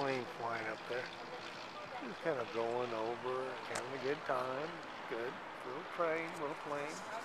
plane flying up there. Just kind of going over, having a good time. Good. Little train, little plane.